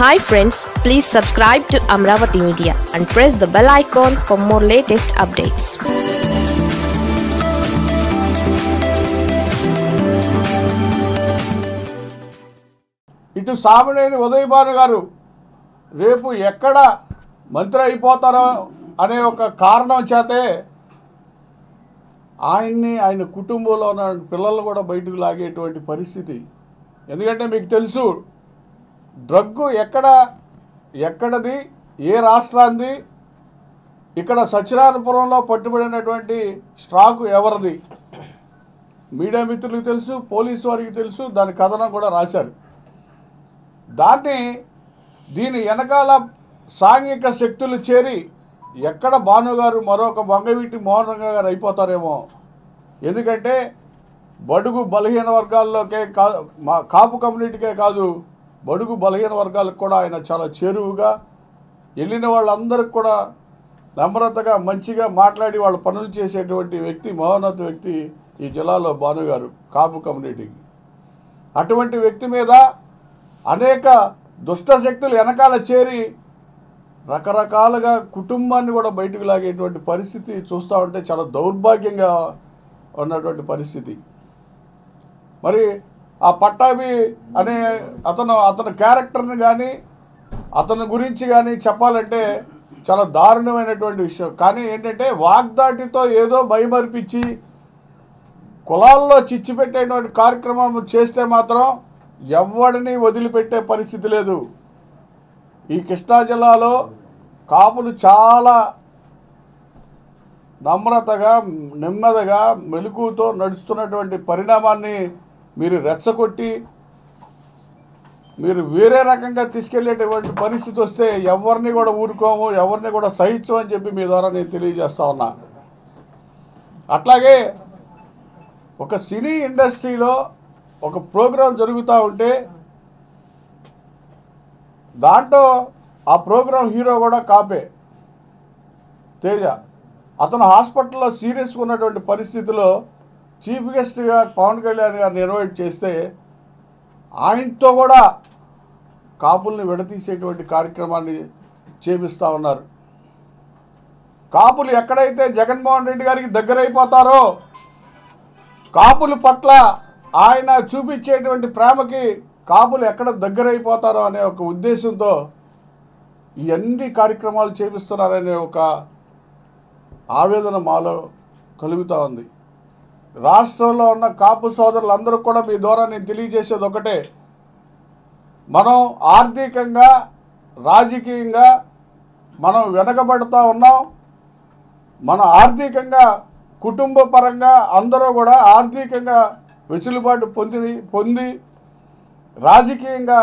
Hi friends please subscribe to Amaravati media and press the bell icon for more latest updates ఇటు సామినేని ఉదయభాను గారు రేపు ఎక్కడ మంత్రి అయిపోతారో అనే ఒక కారణం చేతే ఆయన్ని ఆయన కుటుంబంలో ఉన్న పిల్లలు కూడా బయటకు లాగేటువంటి పరిస్థితి. ఎందుకంటే మీకు తెలుసు డ్రగ్గు ఎక్కడ ఎక్కడది ఏ రాష్ట్రాంది ఇక్కడ సత్యనారాయణపురంలో పట్టుబడినటువంటి స్టాకు ఎవరిది? మీడియా మిత్రులకు తెలుసు పోలీసు వారికి తెలుసు దాని కథనం కూడా రాశారు. దాన్ని దీని వెనకాల సాంఘిక శక్తులు చేరి ఎక్కడ భానుగారు మరొక వంగవీటి మోహన్ గారు అయిపోతారేమో. ఎందుకంటే బడుగు బలహీన వర్గాల్లోకే కా మా కాపు కమ్యూనిటీకే కాదు బడుగు బలహీన వర్గాలకు కూడా ఆయన చాలా చేరువుగా వెళ్ళిన వాళ్ళందరికీ కూడా నమ్రతగా మంచిగా మాట్లాడి వాళ్ళ పనులు చేసేటువంటి వ్యక్తి మహోన్నత వ్యక్తి ఈ జిల్లాలో భానుగారు కాపు కమ్యూనిటీకి అటువంటి వ్యక్తి మీద అనేక దుష్ట శక్తులు వెనకాల చేరి రకరకాలుగా కుటుంబాన్ని కూడా బయటకు లాగేటువంటి పరిస్థితి చూస్తూ ఉంటే చాలా దౌర్భాగ్యంగా ఉన్నటువంటి పరిస్థితి. మరి ఆ పట్టాభి అనే అతను అతని క్యారెక్టర్ని కానీ అతని గురించి కానీ చెప్పాలంటే చాలా దారుణమైనటువంటి విషయం. కానీ ఏంటంటే వాగ్దాటితో ఏదో భయమర్పించి కులాల్లో చిచ్చిపెట్టేటువంటి కార్యక్రమం చేస్తే మాత్రం ఎవరిని వదిలిపెట్టే పరిస్థితి లేదు. ఈ కృష్ణా జిల్లాలో కాపులు చాలా నమ్రతగా నెమ్మదిగా మెలకుతో నడుస్తున్నటువంటి పరిణామాన్ని మీరు రెచ్చగొట్టి మీరు వేరే రకంగా తీసుకెళ్ళేటువంటి పరిస్థితి వస్తే ఎవరిని కూడా ఊరుకోము ఎవరిని కూడా సహించు అని చెప్పి మీ ద్వారా నేను తెలియజేస్తా ఉన్నా. అట్లాగే ఒక సినీ ఇండస్ట్రీలో ఒక ప్రోగ్రాం జరుగుతూ ఉంటే దాంట్లో ఆ ప్రోగ్రాం హీరో కూడా కాపే తేజ. అతను హాస్పిటల్లో సీరియస్గా ఉన్నటువంటి పరిస్థితిలో చీఫ్ గెస్ట్గా పవన్ కళ్యాణ్ గారిని ఇన్వైట్ చేస్తే ఆయనతో కూడా కాపుల్ని విడతీసేటువంటి కార్యక్రమాన్ని చేపిస్తూ ఉన్నారు. కాపులు ఎక్కడైతే జగన్మోహన్ రెడ్డి గారికి దగ్గరైపోతారో కాపుల పట్ల ఆయన చూపించేటువంటి ప్రేమకి కాపులు ఎక్కడ దగ్గరైపోతారో అనే ఒక ఉద్దేశంతో ఇవన్నీ కార్యక్రమాలు చేపిస్తున్నారనే ఒక ఆవేదన మాలో కలుగుతూ ఉంది. రాష్ట్రంలో ఉన్న కాపు సోదరులందరూ కూడా మీ ద్వారా నేను తెలియజేసేది ఒకటే. మనం ఆర్థికంగా రాజకీయంగా మనం వెనకబడుతూ ఉన్నాం. మన ఆర్థికంగా కుటుంబ పరంగా అందరూ కూడా ఆర్థికంగా వెసులుబాటు పొంది పొంది రాజకీయంగా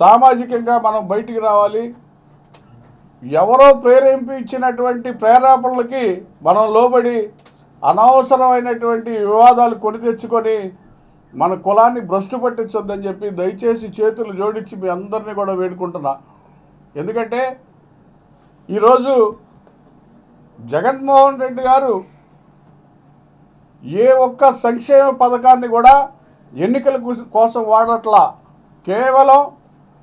సామాజికంగా మనం బయటికి రావాలి. ఎవరో ప్రేరేపించినటువంటి ప్రేరేపణలకి మనం లోబడి అనవసరమైనటువంటి వివాదాలు కొని తెచ్చుకొని మన కులాన్ని భ్రష్టు పట్టించొద్దని చెప్పి దయచేసి చేతులు జోడించి మీ అందరినీ కూడా వేడుకుంటున్నా. ఎందుకంటే ఈరోజు జగన్మోహన్ రెడ్డి గారు ఏ ఒక్క సంక్షేమ పథకాన్ని కూడా ఎన్నికల కోసం వాడట్లా. కేవలం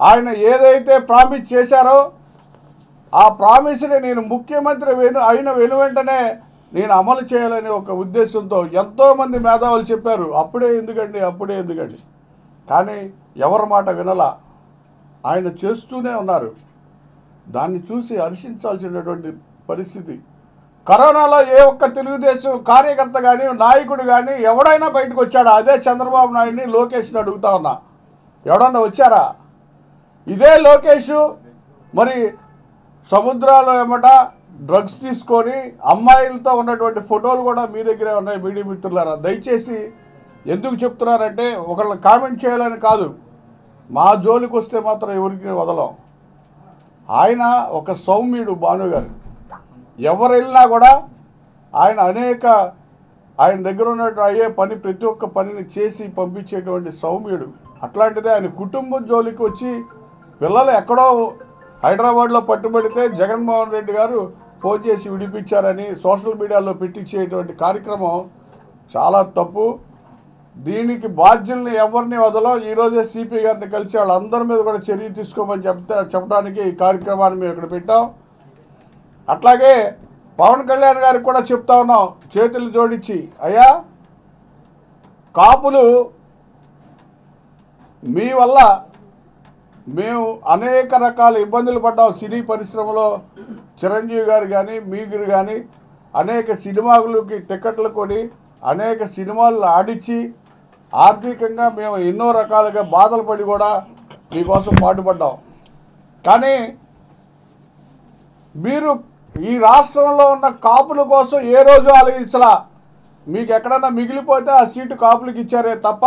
ఆయన ఏదైతే ప్రామిస్ చేశారో ఆ ప్రామిస్ని నేను ముఖ్యమంత్రి వెను అయిన వెను వెంటనే నేను అమలు చేయాలనే ఒక ఉద్దేశంతో ఎంతోమంది మేధావులు చెప్పారు అప్పుడే ఎందుకండి అప్పుడే ఎందుకండి? కానీ ఎవరి మాట వినలా. ఆయన చేస్తూనే ఉన్నారు. దాన్ని చూసి హర్షించాల్సినటువంటి పరిస్థితి. కరోనాలో ఏ ఒక్క తెలుగుదేశం కార్యకర్త కానీ నాయకుడు కానీ ఎవడైనా బయటకు వచ్చాడా? అదే చంద్రబాబు నాయుడిని లోకేష్ని అడుగుతా ఉన్నా. ఎవడన్నా వచ్చారా? ఇదే లోకేష్. మరి సముద్రాల ఏమట డ్రగ్స్ తీసుకొని అమ్మాయిలతో ఉన్నటువంటి ఫోటోలు కూడా మీ దగ్గరే ఉన్నాయి మీడియా మిత్రులారా? దయచేసి ఎందుకు చెప్తున్నారంటే ఒకళ్ళని కామెంట్ చేయాలని కాదు. మా జోలికి వస్తే మాత్రం ఎవరికి వదలం. ఆయన ఒక సౌమ్యుడు భానుగారు. ఎవరు వెళ్ళినా కూడా ఆయన అనేక ఆయన దగ్గర ఉన్నట్టు అయ్యే పని ప్రతి ఒక్క పనిని చేసి పంపించేటువంటి సౌమ్యుడు. అట్లాంటిదే ఆయన కుటుంబం జోలికి వచ్చి పిల్లలు ఎక్కడో హైదరాబాద్లో పట్టుబడితే జగన్మోహన్ రెడ్డి గారు ఫోన్ చేసి విడిపించారని సోషల్ మీడియాలో పెట్టించేటువంటి కార్యక్రమం చాలా తప్పు. దీనికి బాధ్యుల్ని ఎవరిని వదలం? ఈరోజే సిపి గారిని కలిసి వాళ్ళందరి మీద కూడా చర్య తీసుకోమని చెప్తే చెప్పడానికి ఈ కార్యక్రమాన్ని మేము ఇక్కడ పెట్టాం. అట్లాగే పవన్ కళ్యాణ్ గారికి కూడా చెప్తా ఉన్నాం చేతులు జోడించి. అయ్యా కాపులు మీ వల్ల మేము అనేక రకాల ఇబ్బందులు పడ్డాం. సినీ పరిశ్రమలో చిరంజీవి గారు కానీ మీరు కానీ అనేక సినిమాలకి టికెట్లు కొని అనేక సినిమాలు ఆడిచ్చి ఆర్థికంగా మేము ఎన్నో రకాలుగా బాధలు పడి కూడా మీకోసం పాటుపడ్డాం. కానీ మీరు ఈ రాష్ట్రంలో ఉన్న కాపుల కోసం ఏ రోజు ఆలోచించలా? మీకు ఎక్కడన్నా మిగిలిపోతే ఆ సీటు కాపులకు ఇచ్చారే తప్ప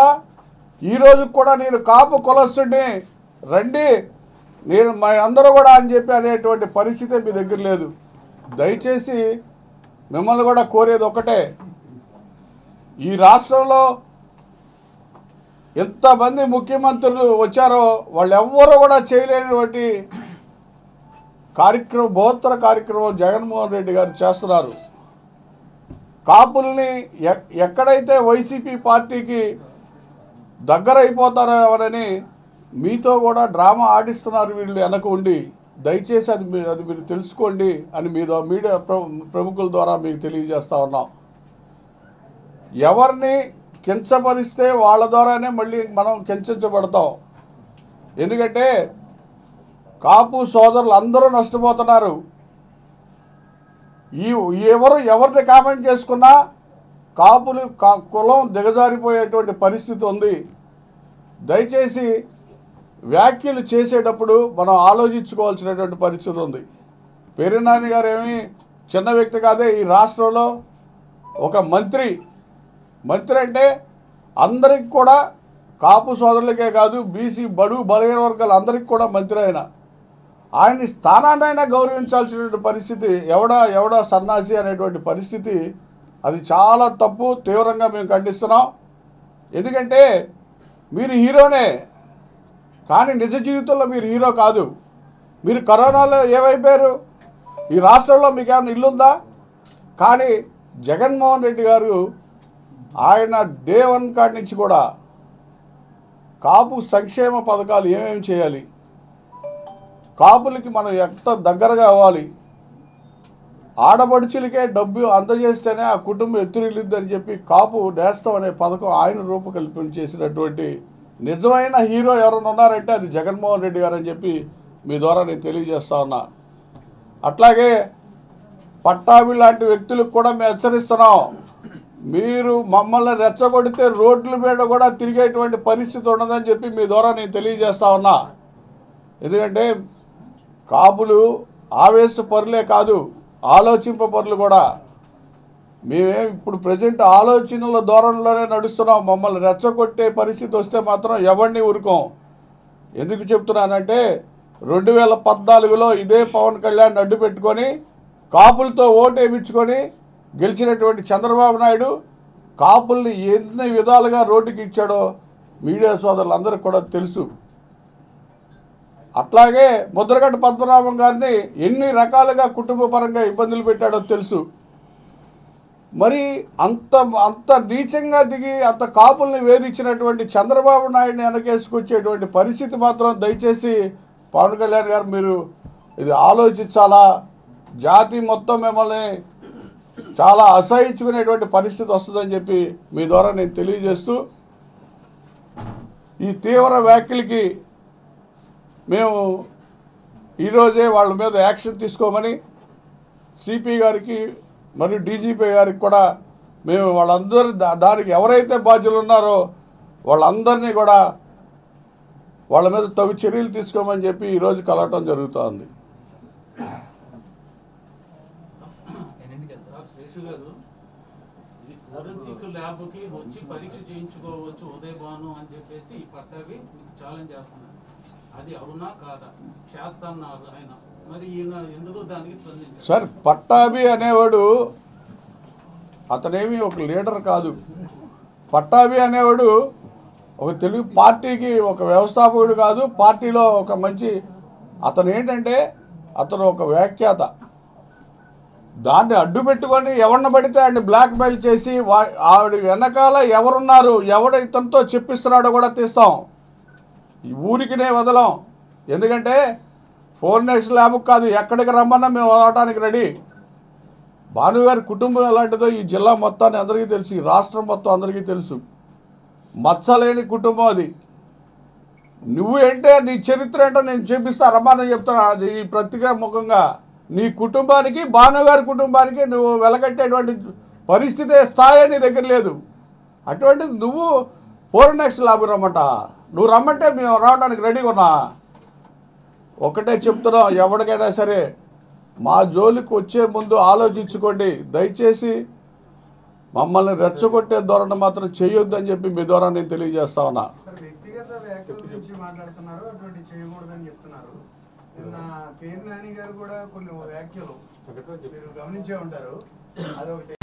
ఈ కూడా నేను కాపు కులస్తుడిని రండి నేను మా అందరూ కూడా అని చెప్పి అనేటువంటి పరిస్థితి మీ దగ్గర లేదు. దయచేసి మిమ్మల్ని కూడా కోరేది ఒకటే. ఈ రాష్ట్రంలో ఎంతమంది ముఖ్యమంత్రులు వచ్చారో వాళ్ళు ఎవ్వరూ కూడా చేయలేనటువంటి కార్యక్రమం బోత్తర కార్యక్రమం జగన్మోహన్ రెడ్డి గారు చేస్తున్నారు. కాపుల్ని ఎక్- ఎక్కడైతే వైసీపీ పార్టీకి దగ్గర అయిపోతారో ఎవరని మీతో కూడా డ్రామా ఆడిస్తున్నారు వీళ్ళు వెనక ఉండి. దయచేసి అది మీరు అది మీరు తెలుసుకోండి అని మీ మీడియా ప్ర- ప్రముఖుల ద్వారా మీకు తెలియజేస్తా ఉన్నాం. ఎవరిని కించపరిస్తే వాళ్ళ ద్వారానే మళ్ళీ మనం కించబడతాం ఎందుకంటే కాపు సోదరులు అందరూ నష్టపోతున్నారు. ఈ ఎవరు ఎవరిని కామెంట్ చేసుకున్నా కాపులు కా కులం దిగజారిపోయేటువంటి పరిస్థితి ఉంది. దయచేసి వ్యాఖ్యలు చేసేటప్పుడు మనం ఆలోచించుకోవాల్సినటువంటి పరిస్థితి ఉంది. పేరునాని గారు ఏమి చిన్న వ్యక్తి కాదే ఈ రాష్ట్రంలో ఒక మంత్రి. మంత్రి అంటే అందరికి కూడా కాపు సోదరులకే కాదు బీసీ బడు బలహీన వర్గాలు అందరికి కూడా మంత్రి ఆయన. ఆయన్ని స్థానాన్నైనా గౌరవించాల్సినటువంటి పరిస్థితి ఎవడా ఎవడా సన్నాసి అనేటువంటి పరిస్థితి అది చాలా తప్పు తీవ్రంగా మేము ఖండిస్తున్నాం. ఎందుకంటే మీరు హీరోనే కానీ నిజ జీవితంలో మీరు హీరో కాదు. మీరు కరోనాలో ఏమైపోయారు? ఈ రాష్ట్రంలో మీకు ఏమైనా ఇల్లుందా? కానీ జగన్మోహన్ రెడ్డి గారు ఆయన డే వన్ కాడి నుంచి కూడా కాపు సంక్షేమ పథకాలు ఏమేమి చేయాలి? కాపులకి మనం ఎంత దగ్గరగా అవ్వాలి? ఆడపడుచులకే డబ్బు అందజేస్తేనే ఆ కుటుంబం ఎత్తురిల్లుద్దని చెప్పి కాపు నేస్తం అనే పథకం ఆయన రూపకల్పన చేసినటువంటి నిజమైన హీరో ఎవరైనా ఉన్నారంటే అది జగన్మోహన్ రెడ్డి గారు అని చెప్పి మీ ద్వారా నేను తెలియజేస్తా ఉన్నా. అట్లాగే పట్టాభి లాంటి వ్యక్తులకు కూడా మేము హెచ్చరిస్తున్నాం. మీరు మమ్మల్ని రెచ్చగొడితే రోడ్ల మీద కూడా తిరిగేటువంటి పరిస్థితి ఉండదని చెప్పి మీ ద్వారా నేను తెలియజేస్తా ఉన్నా. ఎందుకంటే కాపులు ఆవేశ పరులే కాదు ఆలోచింప పరులు కూడా. మేమే ఇప్పుడు ప్రజెంట్ ఆలోచనల ధోరణిలోనే నడుస్తున్నాం. మమ్మల్ని రెచ్చగొట్టే పరిస్థితి వస్తే మాత్రం ఎవరిని ఉరుకోం ఎందుకు చెప్తున్నానంటే రెండు వేల పద్నాలుగులో ఇదే పవన్ కళ్యాణ్ అడ్డు పెట్టుకొని కాపులతో ఓటు వేయించుకొని గెలిచినటువంటి చంద్రబాబు నాయుడు కాపుల్ని ఎన్ని విధాలుగా రోడ్డుకి ఇచ్చాడో మీడియా సోదరులందరికీ కూడా తెలుసు. అట్లాగే ముద్రగడ్డ పద్మనాభం గారిని ఎన్ని రకాలుగా కుటుంబ పరంగా ఇబ్బందులు పెట్టాడో తెలుసు. మరి అంత అంత నీచంగా దిగి అంత కాపుల్ని వేధించినటువంటి చంద్రబాబు నాయుడిని వెనకేసుకొచ్చేటువంటి పరిస్థితి మాత్రం దయచేసి పవన్ కళ్యాణ్ గారు మీరు ఇది ఆలోచించాలా? జాతి మొత్తం మిమ్మల్ని చాలా అసహించుకునేటువంటి పరిస్థితి వస్తుందని చెప్పి మీ ద్వారా నేను తెలియజేస్తూ ఈ తీవ్ర వ్యాఖ్యలకి మేము ఈరోజే వాళ్ళ మీద యాక్షన్ తీసుకోమని సిపి గారికి మరియు డీజీపీ గారికి కూడా మేము వాళ్ళందరి దానికి ఎవరైతే బాధ్యులు ఉన్నారో వాళ్ళందరినీ కూడా వాళ్ళ మీద తగు చర్యలు తీసుకోమని చెప్పి ఈరోజు కలవటం జరుగుతోంది. ఫోరెన్సిక్ ల్యాబ్ వచ్చి పరీక్ష చేయించుకోవచ్చు ఉదయ్ భాను అని చెప్పేసి ఈ పట్టాభి ఛాలెంజ్ చేస్తున్నారు. అది అవునా కాదా? చేస్తాన్నారు ఆయన. మరి ఈయన ఎందుకు దానికి స్పందించారు? సార్ పట్టాభి అనేవాడు అతనేమి ఒక లీడర్ కాదు. పట్టాభి అనేవాడు ఒక తెలుగు పార్టీకి ఒక వ్యవస్థాపకుడు కాదు పార్టీలో ఒక మంచి అతను ఏంటంటే అతను ఒక వ్యాఖ్యాత. దాన్ని అడ్డు పెట్టుకొని ఎవరిని పడితే ఆయన్ని బ్లాక్ మెయిల్ చేసి వా ఆవిడ వెనకాల ఎవరున్నారు ఎవడ ఇతనితో చెప్పిస్తున్నాడో కూడా తీస్తాం. ఊరికినే వదలం. ఎందుకంటే ఫోర్ నెక్స్ట్ ల్యాబ్కి కాదు ఎక్కడికి రమ్మన్నా మేము వదలటానికి రెడీ. భానుగారి కుటుంబం ఎలాంటిదో ఈ జిల్లా మొత్తాన్ని అందరికీ తెలుసు ఈ రాష్ట్రం మొత్తం అందరికీ తెలుసు. మచ్చలేని కుటుంబం అది. నువ్వు ఏంటే నీ చరిత్ర ఏంటో నేను చూపిస్తా రమ్మని చెప్తున్నా. ఈ పత్రిక ముఖంగా. నీ కుటుంబానికి భానుగారి కుటుంబానికి నువ్వు వెలగట్టేటువంటి పరిస్థితి స్థాయి నీ దగ్గర లేదు. అటువంటిది నువ్వు ఫోర్ నెక్స్ట్ లాబీ రమ్మట? నువ్వు రమ్మంటే మేము రావడానికి రెడీగా ఉన్నా. ఒకటే చెప్తున్నాం ఎవరికైనా సరే మా జోలికి వచ్చే ముందు ఆలోచించుకోండి. దయచేసి మమ్మల్ని రెచ్చగొట్టే ధోరణి మాత్రం చేయొద్దని చెప్పి మీ ద్వారా నేను తెలియజేస్తా ఉన్నా. చెప్తున్నారు. నిన్న పేరు నాని గారు కూడా కొన్ని వ్యాఖ్యలు మీరు గమనించే ఉంటారు. అదొకటి.